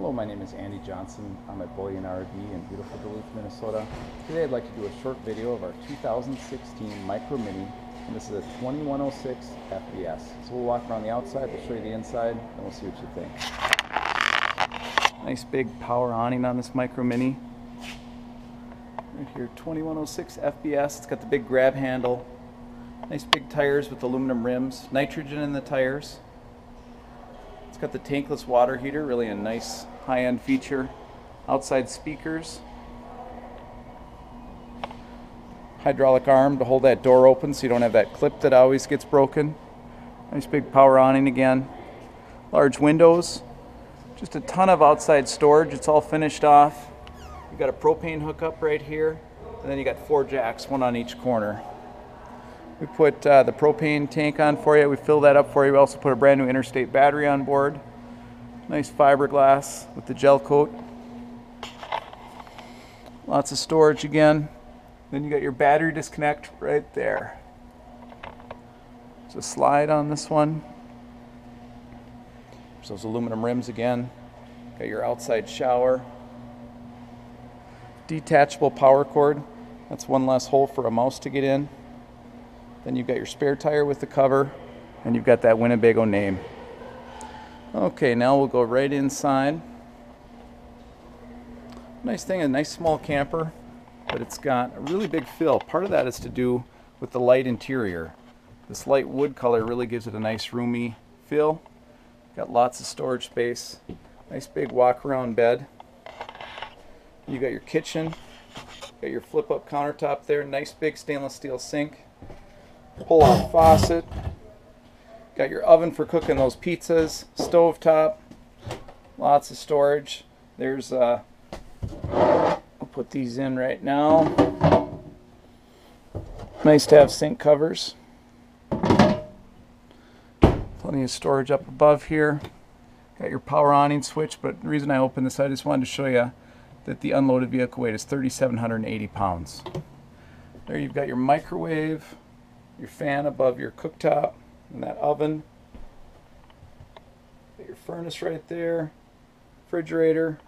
Hello, my name is Andy Johnson. I'm at Bullyan RV in beautiful Duluth, Minnesota. Today I'd like to do a short video of our 2016 Micro Minnie, and this is a 2106 FBS. So we'll walk around the outside, we'll show you the inside, and we'll see what you think. Nice big power awning on this Micro Minnie. Right here, 2106 FBS. It's got the big grab handle. Nice big tires with aluminum rims. Nitrogen in the tires. Got the tankless water heater, really a nice high-end feature. Outside speakers. Hydraulic arm to hold that door open so you don't have that clip that always gets broken. Nice big power awning again. Large windows. Just a ton of outside storage. It's all finished off. You've got a propane hookup right here. And then you got four jacks, one on each corner. We put uh, the propane tank on for you. We fill that up for you. We also put a brand new interstate battery on board. Nice fiberglass with the gel coat. Lots of storage again. Then you got your battery disconnect right there. There's a slide on this one. There's those aluminum rims again. Got your outside shower. Detachable power cord. That's one less hole for a mouse to get in. Then you've got your spare tire with the cover, and you've got that Winnebago name. Okay, now we'll go right inside. Nice thing, a nice small camper, but it's got a really big fill. Part of that is to do with the light interior. This light wood color really gives it a nice roomy feel. Got lots of storage space. Nice big walk around bed. You got your kitchen, got your flip up countertop there, nice big stainless steel sink pull off faucet. Got your oven for cooking those pizzas, stove top, lots of storage. There's uh I'll put these in right now. Nice to have sink covers. Plenty of storage up above here. Got your power awning switch, but the reason I opened this, I just wanted to show you that the unloaded vehicle weight is 3,780 pounds. There you've got your microwave, your fan above your cooktop and that oven. Got your furnace right there, refrigerator,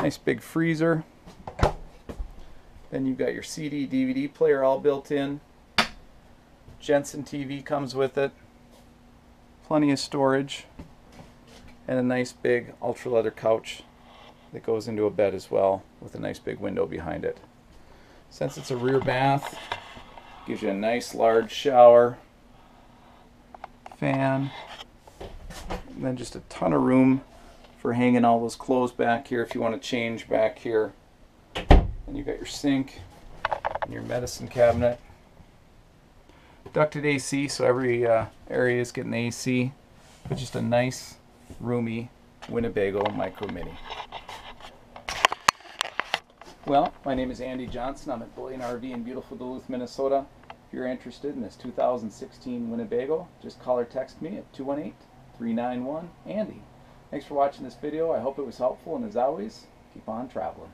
nice big freezer. Then you've got your CD, DVD player all built in. Jensen TV comes with it. Plenty of storage. And a nice big ultra leather couch that goes into a bed as well with a nice big window behind it. Since it's a rear bath, Gives you a nice large shower, fan, and then just a ton of room for hanging all those clothes back here if you want to change back here. And you've got your sink and your medicine cabinet. Ducted AC, so every uh, area is getting AC, but just a nice, roomy Winnebago Micro Minnie. Well, my name is Andy Johnson. I'm at Bullyan RV in beautiful Duluth, Minnesota. If you're interested in this 2016 Winnebago, just call or text me at 218-391-ANDY. Thanks for watching this video. I hope it was helpful, and as always, keep on traveling.